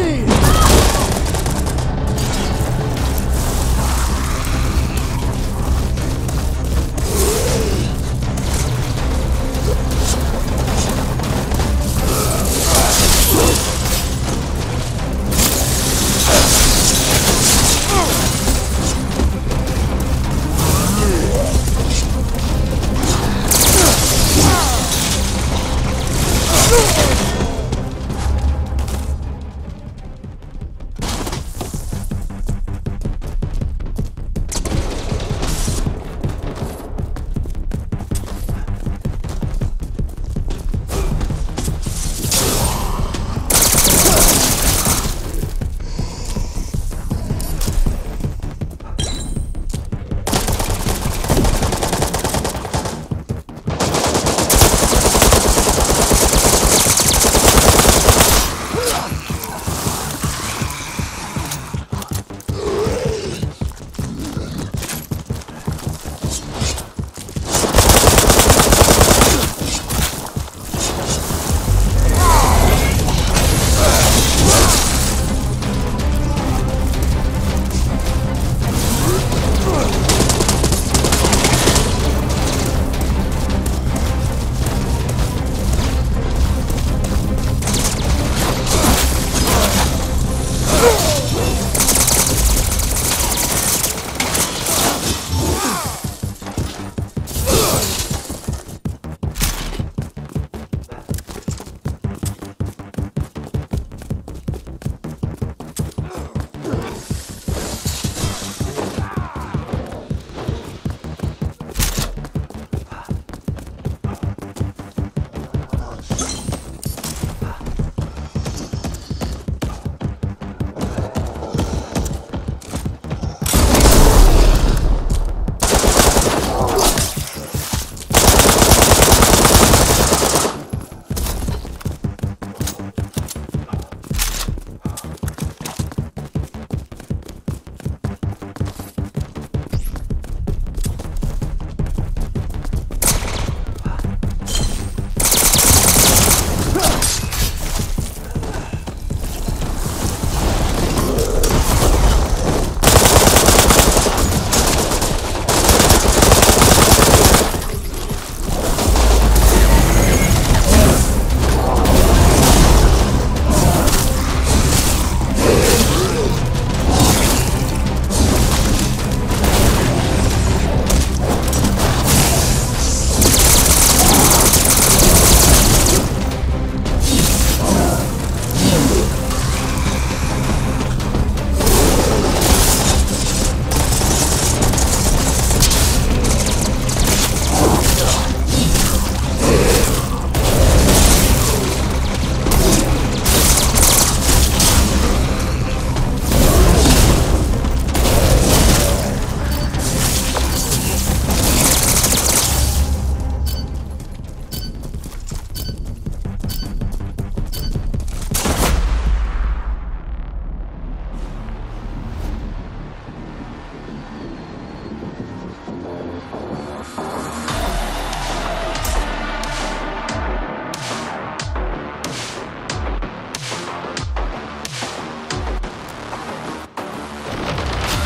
Indeed.